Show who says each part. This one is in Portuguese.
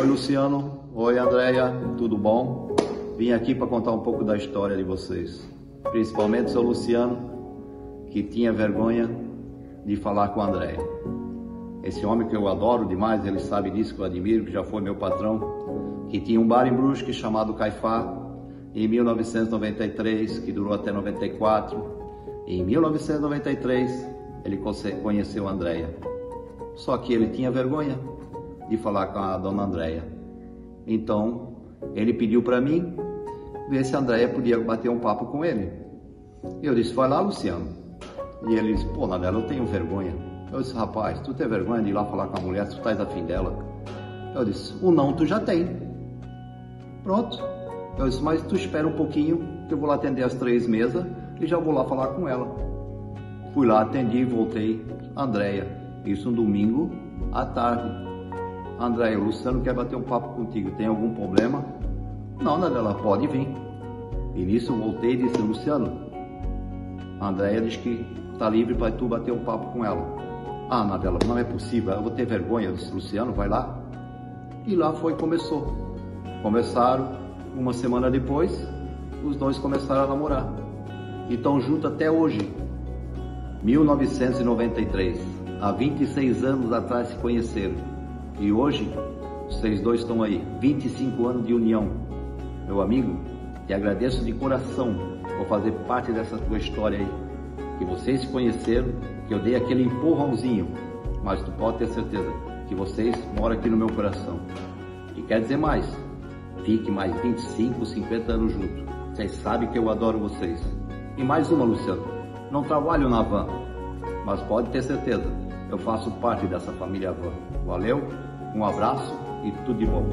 Speaker 1: Oi, Luciano. Oi, Andréia. Tudo bom? Vim aqui para contar um pouco da história de vocês. Principalmente seu Luciano, que tinha vergonha de falar com a Andréia. Esse homem que eu adoro demais, ele sabe disso, que eu admiro, que já foi meu patrão, que tinha um bar em Brusque chamado Caifá, em 1993, que durou até 94. Em 1993, ele conheceu Andréia. Só que ele tinha vergonha de falar com a dona Andréia. Então, ele pediu para mim ver se a Andréia podia bater um papo com ele. Eu disse, vai lá, Luciano. E ele disse, pô, Nadela, eu tenho vergonha. Eu disse, rapaz, tu tem vergonha de ir lá falar com a mulher se tu estás afim dela? Eu disse, o não tu já tem. Pronto. Eu disse, mas tu espera um pouquinho, que eu vou lá atender as três mesas e já vou lá falar com ela. Fui lá, atendi e voltei. Andréia, isso um domingo à tarde. Andréia, o Luciano quer bater um papo contigo, tem algum problema? Não, Nadela, pode vir. E nisso eu voltei e disse, Luciano, a Andréia diz que está livre para tu bater um papo com ela. Ah, Nadela, não é possível, eu vou ter vergonha. Eu disse, Luciano, vai lá. E lá foi, começou. Começaram, uma semana depois, os dois começaram a namorar. E estão juntos até hoje. 1993. Há 26 anos atrás se conheceram. E hoje, vocês dois estão aí. 25 anos de união. Meu amigo, te agradeço de coração por fazer parte dessa tua história aí. Que vocês se conheceram, que eu dei aquele empurrãozinho. Mas tu pode ter certeza que vocês moram aqui no meu coração. E quer dizer mais, fique mais 25, 50 anos juntos. Vocês sabem que eu adoro vocês. E mais uma, Luciano. Não trabalho na van, mas pode ter certeza, eu faço parte dessa família van. Valeu, um abraço e tudo de bom.